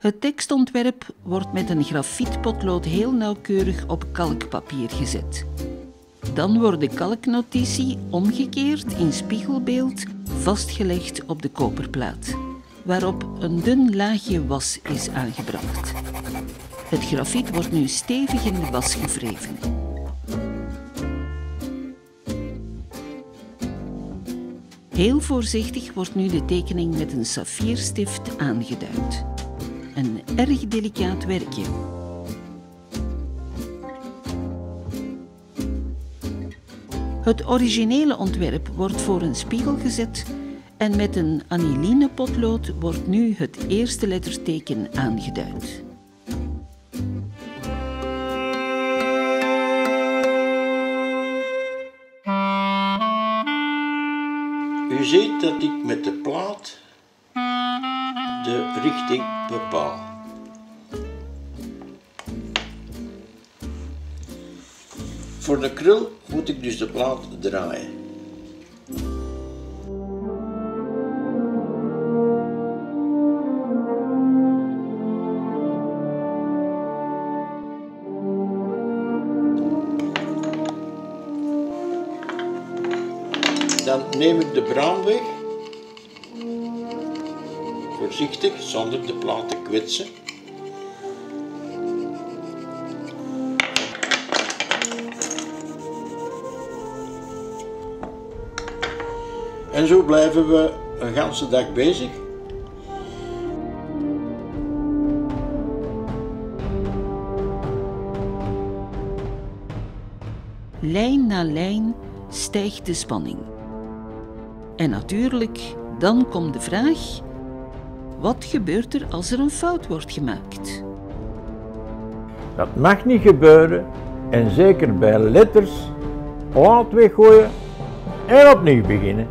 Het tekstontwerp wordt met een grafietpotlood heel nauwkeurig op kalkpapier gezet. Dan wordt de kalknotitie omgekeerd in spiegelbeeld vastgelegd op de koperplaat, waarop een dun laagje was is aangebracht. Het grafiet wordt nu stevig in de was gevreven. Heel voorzichtig wordt nu de tekening met een saffierstift aangeduid. Een erg delicaat werkje. Het originele ontwerp wordt voor een spiegel gezet en met een aniline potlood wordt nu het eerste letterteken aangeduid. U ziet dat ik met de plaat de richting bepaal. Voor de krul moet ik dus de plaat draaien. Dan neem ik de braam weg. Voorzichtig, zonder de plaat te kwetsen. En zo blijven we een ganse dag bezig. Lijn na lijn stijgt de spanning. En natuurlijk, dan komt de vraag: wat gebeurt er als er een fout wordt gemaakt? Dat mag niet gebeuren en zeker bij letters laat weggooien en opnieuw beginnen.